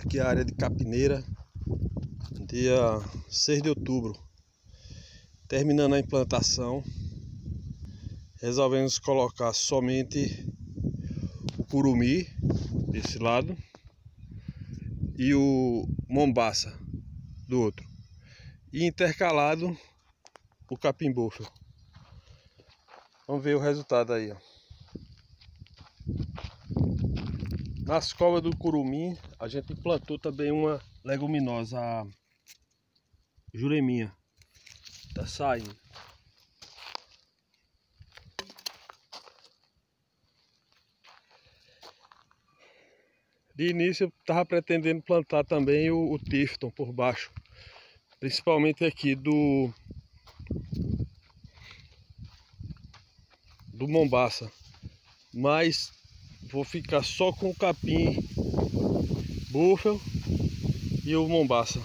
Aqui é a área de Capineira, dia 6 de outubro. Terminando a implantação, resolvemos colocar somente o curumi desse lado e o mombaça do outro. E intercalado o capim búfalo. Vamos ver o resultado aí, ó. Nas covas do curumim, a gente plantou também uma leguminosa, a jureminha. Tá saindo. De início eu estava pretendendo plantar também o, o Tifton por baixo. Principalmente aqui do do Mombaça. Mas Vou ficar só com o capim búfalo e o mombaça.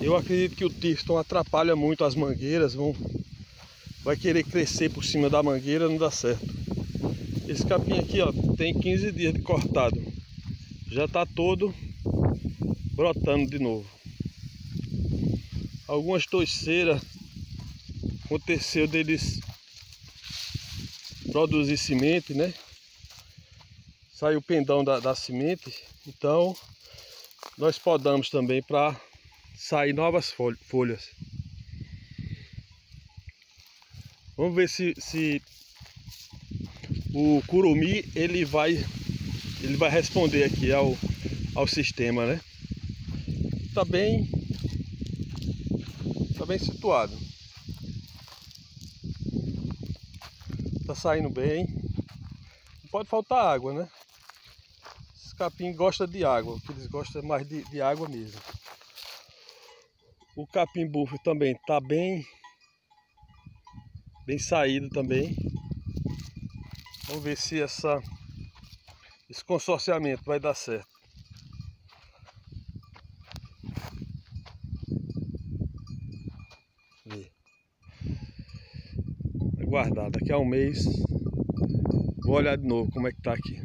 Eu acredito que o Tifton atrapalha muito as mangueiras, vão, vai querer crescer por cima da mangueira, não dá certo. Esse capim aqui, ó, tem 15 dias de cortado. Já tá todo brotando de novo. Algumas toiceiras aconteceu deles produzir semente, né? Saiu o pendão da, da semente, então nós podamos também para sair novas folhas. Vamos ver se, se o curumi ele vai ele vai responder aqui ao, ao sistema, né? Tá bem tá bem situado. Tá saindo bem. Não pode faltar água, né? Capim gosta de água, que eles gostam mais de, de água mesmo. O capim bufo também está bem, bem saído também. Vamos ver se essa, esse consorciamento vai dar certo. Aguardar, daqui a um mês vou olhar de novo como é que tá aqui.